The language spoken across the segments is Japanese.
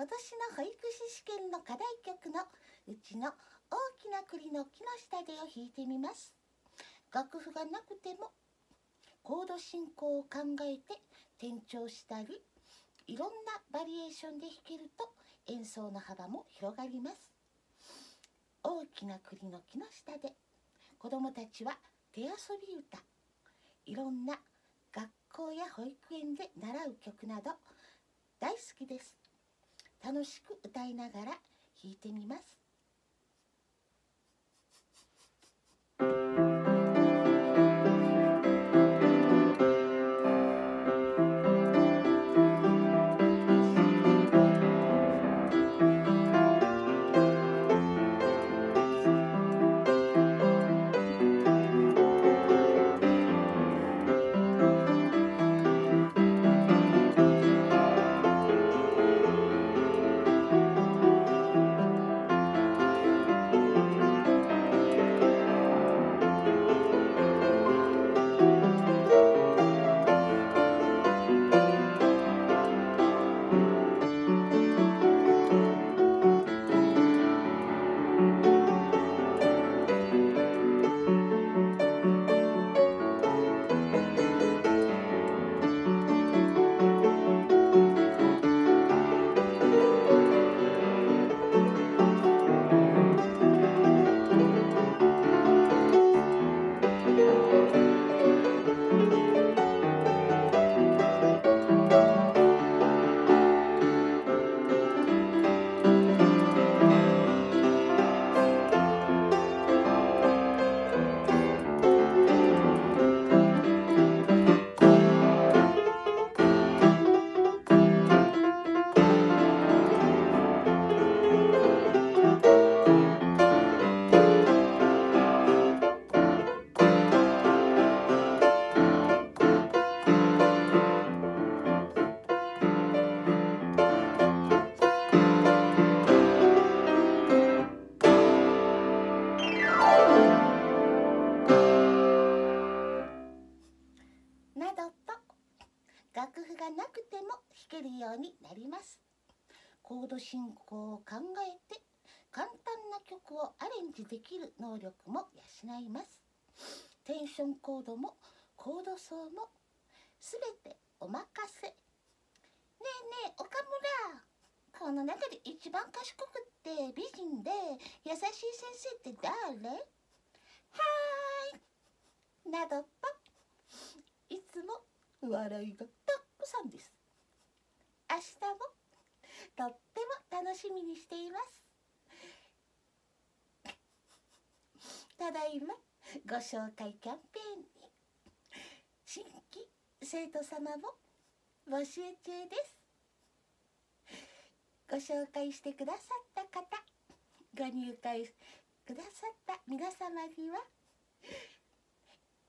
今年の保育士試験の課題曲のうちの大きな栗の木の下でを弾いてみます。楽譜がなくてもコード進行を考えて転調したりいろんなバリエーションで弾けると演奏の幅も広がります。大きな栗の木の下で子どもたちは手遊び歌いろんな学校や保育園で習う曲など大好きです。楽しく歌いながら弾いてみます。ようになります。コード進行を考えて簡単な曲をアレンジできる能力も養います。テンションコードもコード層もすべてお任せ。ねえねえ岡村この中で一番賢くって美人で優しい先生って誰？はーい。などと。いつも笑いが明日もとっても楽しみにしています。ただいまご紹介キャンペーンに新規生徒様も募集中です。ご紹介してくださった方ご入会くださった皆様には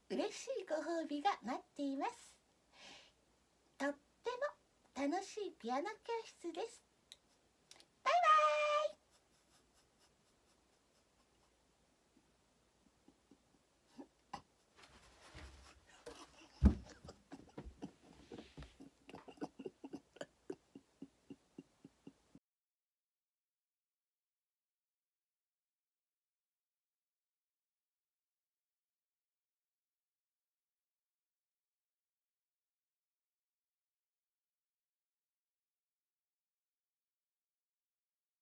嬉しいご褒美が待っています。とっ楽しいピアノ教室です。